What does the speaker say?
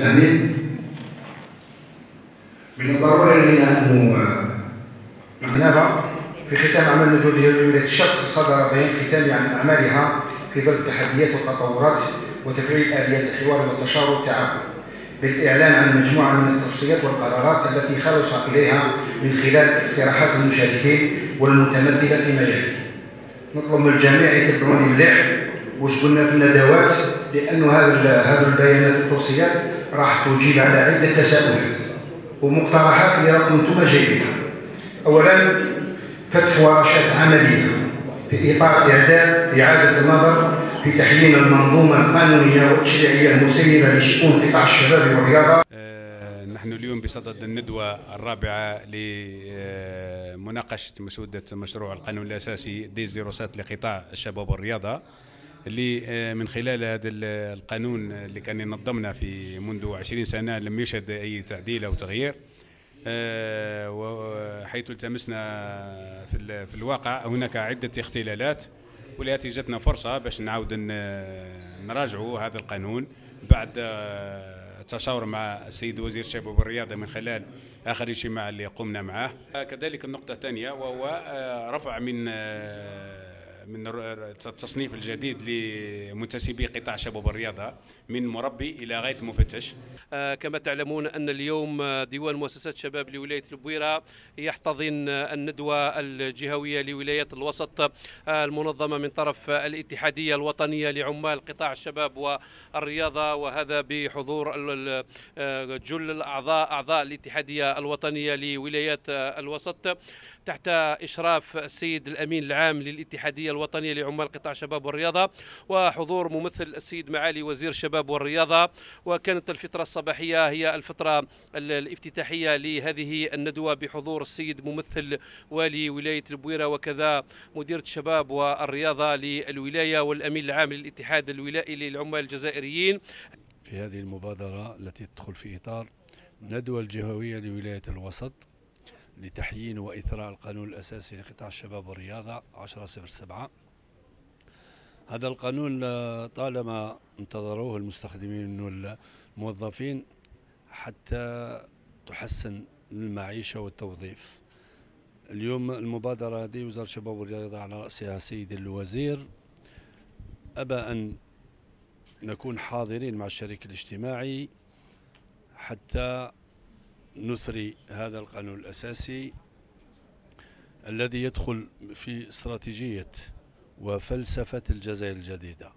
المتهمين من الضروري علينا أن نتنابى في ختام عمل النجوى ولاية الشرق صدر بيان ختامي عن أعمالها في ظل التحديات والتطورات وتفعيل آليات الحوار والتشاور والتعاون. بالإعلان عن مجموعة من التوصيات والقرارات التي خلص إليها من خلال اقتراحات المشاركين والمتمثلة فيما يلي. نطلب من الجميع يتبعوني مليح واش قلنا في الندوات لأنه هذا هذا البيانات والتوصيات راح تجيب على عدة تساؤلات ومقترحات اللي راكم أنتم جايبينها. أولا فتح ورشات عملية في إطار إعداد إعادة النظر في تحيين المنظومة القانونية والتشريعية المسيرة لشؤون قطاع الشباب والرياضة. نحن اليوم بصدد الندوة الرابعة لمناقشة مسودة مشروع القانون الأساسي دي زيروسات لقطاع الشباب والرياضة. اللي من خلال هذا القانون اللي كان ينظمنا في منذ 20 سنة لم يشهد أي تعديل أو تغيير. وحيث التمسنا في, في الواقع هناك عدة اختلالات ولهذه جاتنا فرصة باش نعاود نراجعوا هذا القانون بعد التشاور مع السيد وزير الشباب والرياضة من خلال آخر اجتماع اللي قمنا معه كذلك النقطة الثانية وهو رفع من من التصنيف الجديد لمنتسبي قطاع الشباب والرياضه من مربي إلى غاية مفتش. آه كما تعلمون أن اليوم ديوان مؤسسات شباب لولاية البويرة يحتضن الندوة الجهوية لولايات الوسط آه المنظمة من طرف الاتحادية الوطنية لعمال قطاع الشباب والرياضة وهذا بحضور جل الأعضاء أعضاء الاتحادية الوطنية لولايات الوسط تحت إشراف السيد الأمين العام للاتحادية الوطنية لعمال قطاع الشباب والرياضة وحضور ممثل السيد معالي وزير الشباب والرياضة. وكانت الفترة الصباحية هي الفترة الافتتاحية لهذه الندوة بحضور السيد ممثل والي ولاية البويرة وكذا مديرة الشباب والرياضة للولاية والأمين العام للاتحاد الولائي للعمال الجزائريين. في هذه المبادرة التي تدخل في إطار ندوة الجهوية لولاية الوسط لتحيين وإثراء القانون الأساسي لقطاع الشباب والرياضة 1007 هذا القانون طالما انتظروه المستخدمين والموظفين حتى تحسن المعيشة والتوظيف. اليوم المبادرة هذه وزارة الشباب والرياضة على رأسها سيد الوزير. أبى أن نكون حاضرين مع الشريك الاجتماعي حتى نثري هذا القانون الأساسي الذي يدخل في استراتيجية وفلسفة الجزائر الجديدة.